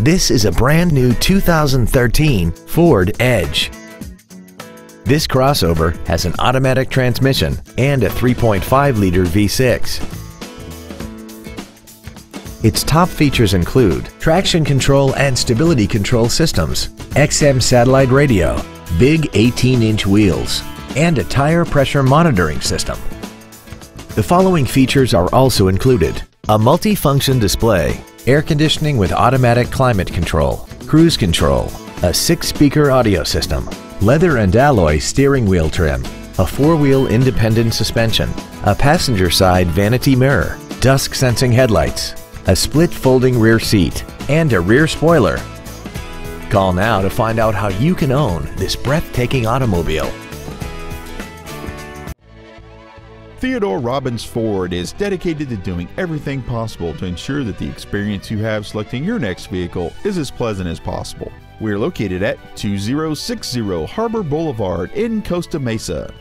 This is a brand new 2013 Ford Edge. This crossover has an automatic transmission and a 3.5-liter V6. Its top features include traction control and stability control systems, XM satellite radio, big 18-inch wheels, and a tire pressure monitoring system. The following features are also included. A multi-function display, air conditioning with automatic climate control, cruise control, a six-speaker audio system, leather and alloy steering wheel trim, a four-wheel independent suspension, a passenger side vanity mirror, dusk sensing headlights, a split folding rear seat, and a rear spoiler. Call now to find out how you can own this breathtaking automobile. Theodore Robins Ford is dedicated to doing everything possible to ensure that the experience you have selecting your next vehicle is as pleasant as possible. We are located at 2060 Harbor Boulevard in Costa Mesa.